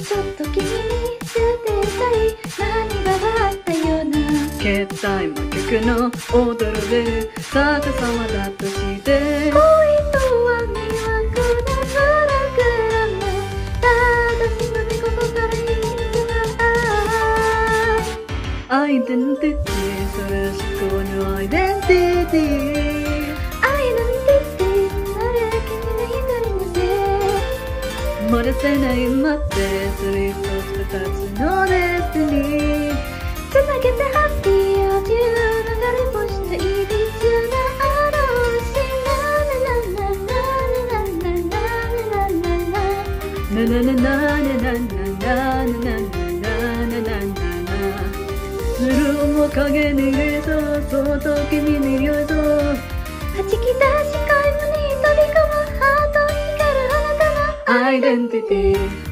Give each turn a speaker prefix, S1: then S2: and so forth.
S1: ちょっと君に捨てたい何があったような。
S2: 携帯魔曲の踊るで逆さまだとして
S1: 恋とは魅惑なプログラムただしまでここから秘密が
S2: アイデンティティそれ思考のアイデンティティ漏れせない待ってスリープスたちのデスティニー
S1: つなげてハッピーを自由流れ星でいいですよね
S2: なななななななななななな identity.